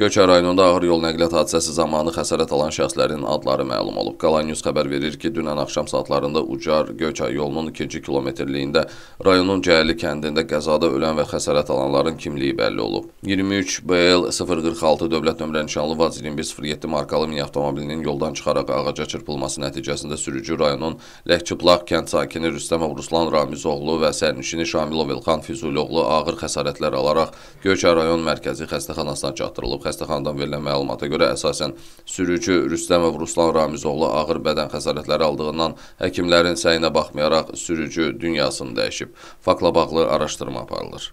Göyçay rayonunda ağır yol nəqliyyat hadisəsi zamanı xəsarət alan şəxslərin adları məlum olub. Qalan News xəbər verir ki, dünən axşam saatlarında Ucar Göyçay yolunun 2-ci kilometrliyində rayonun Cəhərli kəndində qəzada ölən və xəsarət alanların kimliyi bəlli olub. 23 BL 046 dövlət nömrə nişanlı VAZ 2107 markalı mini avtomobilinin yoldan çıxaraq ağaca çırpılması nəticəsində sürücü rayonun Ləhçıplaq kənd sakini Rüstəmov Ruslan Ramizoğlu və sərnişini Şamilov Elxan Füzuloğlu ağır xəsarətlər alaraq Göyçay rayon mərkəzi xəstəxanasına çatdırılıb. Xəstəxanadan verilən məlumata görə əsasən sürücü Rüstəmov Ruslan Ramizoğlu ağır bədən xəsarətləri aldığından həkimlərin səyinə baxmayaraq sürücü dünyasını dəyişib. Faktla bağlı araşdırma aparılır.